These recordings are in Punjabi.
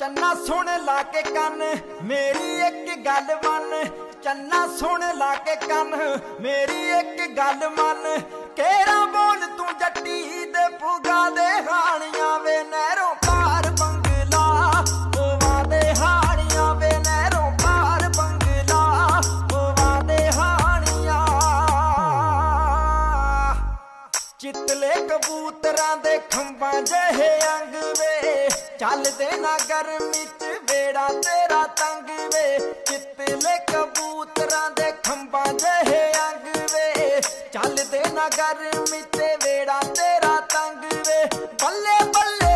ਚੰਨਾ ਸੁਣ ਲਾ ਕੇ ਕੰਨ, ਮੇਰੀ ਇੱਕ ਗੱਲ ਮੰਨ। ਚੰਨਾ ਸੁਣ ਲਾ ਕੇ ਕੰਨ, ਮੇਰੀ ਇੱਕ ਗੱਲ ਮੰਨ। ਚਿੱਤਲੇ ਕਬੂਤਰਾਂ ਦੇ ਖੰਭਾਂ ਜਿਹੇ ਅੰਗ ਵੇ। ਚੱਲਦੇ ਨਾ ਗਰਮੀ ਚ ਵੇੜਾ ਤੇਰਾ ਤੰਗ ਵੇ। ਚਿੱਤਲੇ ਕਬੂਤਰਾਂ ਦੇ ਖੰਭਾਂ ਜਿਹੇ ਅੰਗ ਵੇ। ਚੱਲਦੇ ਨਾ ਗਰਮੀ ਤੇ ਵੇੜਾ ਤੇਰਾ ਤੰਗ ਵੇ। ਬੱਲੇ ਬੱਲੇ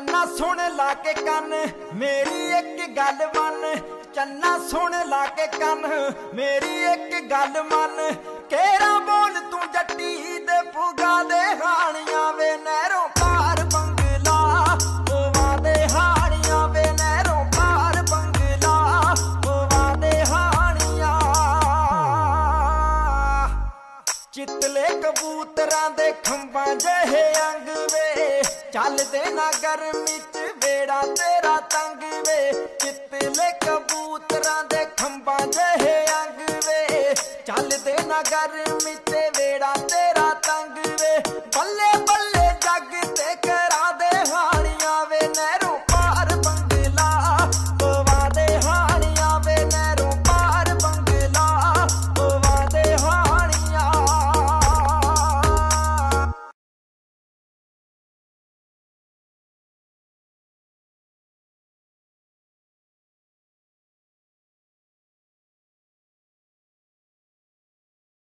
ਚੰਨਾ ਸੁਣ ਲਾ ਕੇ ਕੰਨ, ਮੇਰੀ ਇੱਕ ਗੱਲ ਮੰਨ। ਚੰਨਾ ਸੁਣ ਲਾ ਕੇ ਕੰਨ, ਮੇਰੀ ਇੱਕ ਗੱਲ ਮੰਨ। ਕੇਰਾ ਬੋਲ ਕਬੂਤਰਾਂ ਦੇ ਖੰਭਾਂ ਜਿਹੇ ਅੰਗ ਵੇ। ਚੱਲਦੇ ਨਾ ਗਰਮੀ ਚ ਵੇੜਾ ਤੇਰਾ ਤੰਗ ਵੇ। ਚਿੱਤਲੇ ਕਬੂਤਰਾਂ ਦੇ ਖੰਭਾਂ ਜਿਹੇ ਅੰਗ ਵੇ। ਚੱਲਦੇ ਨਾ ਗਰਮੀ ਤੇ ਵੇੜਾ ਤੇਰਾ